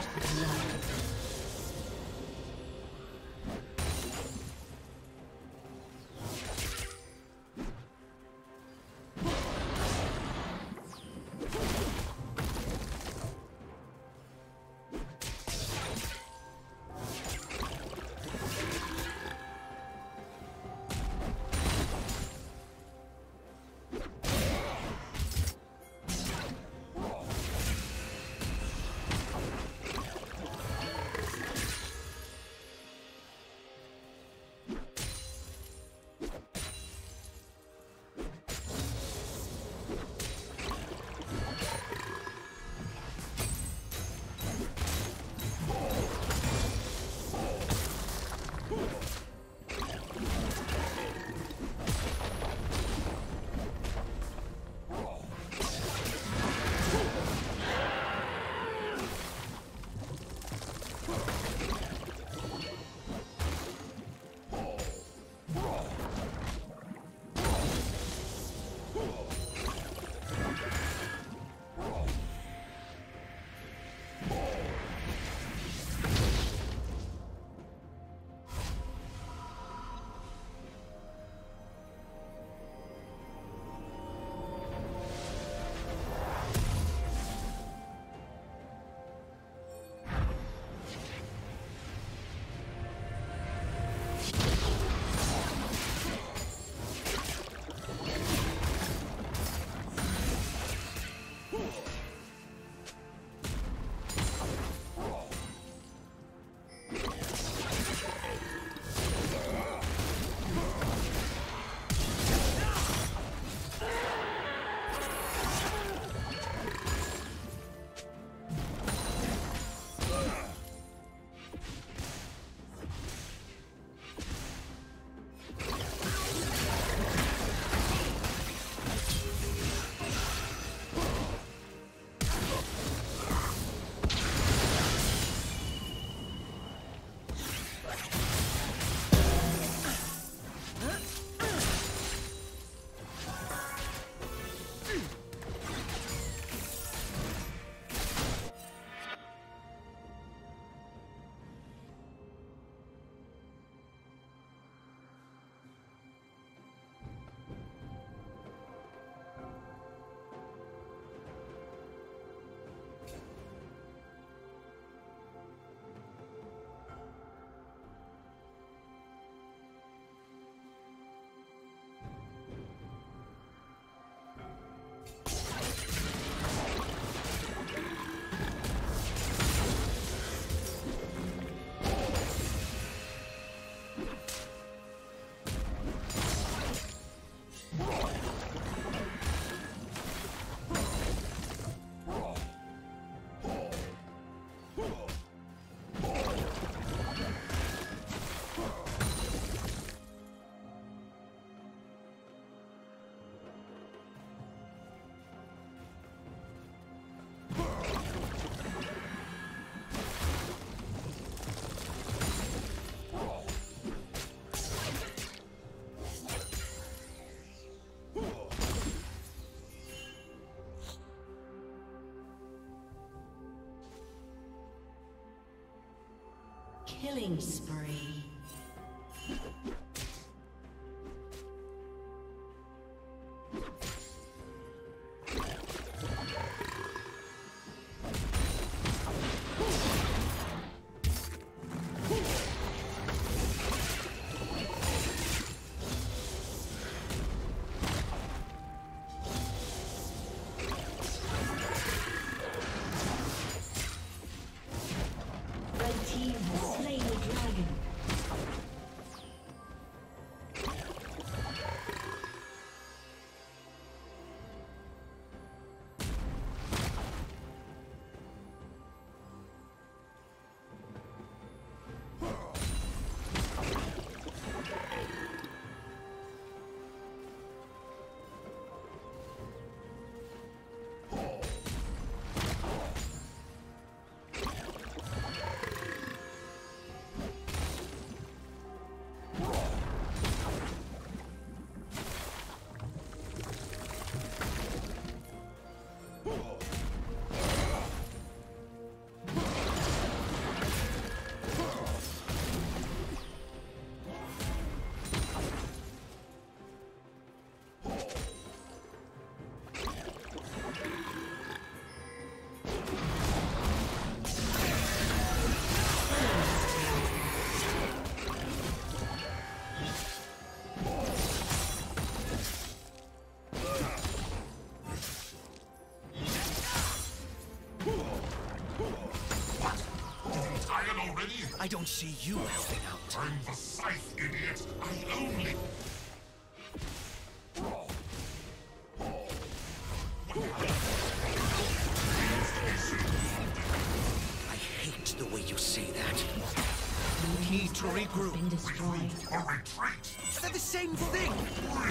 First blood. Killing spree. I don't see you helping out. I'm the scythe, idiot. I only... I hate the way you say that. Need to regroup. Been destroyed. A retreat. They're the same thing. Blue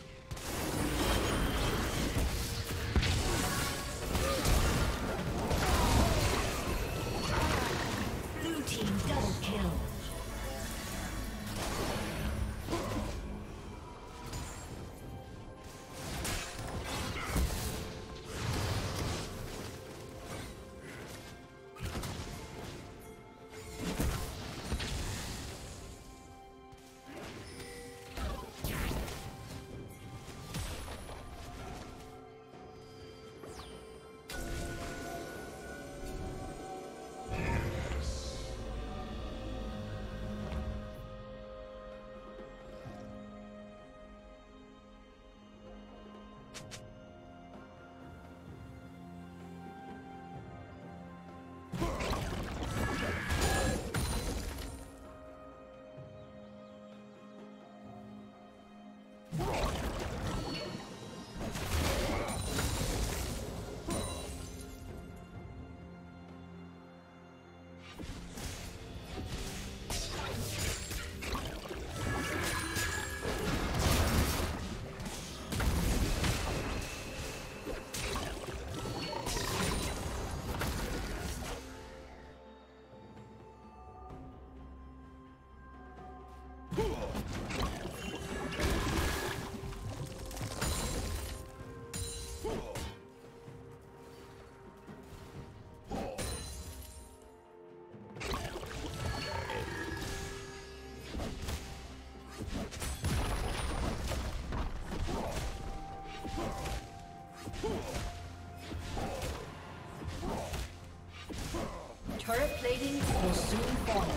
Turret plating will soon fall.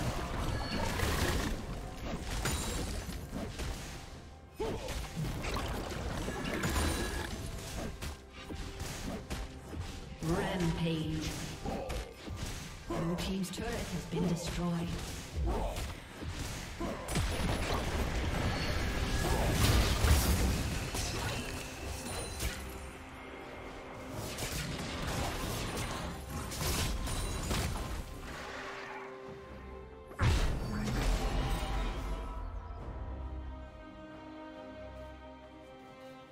Rampage. Blue team's turret has been destroyed.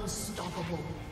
Unstoppable.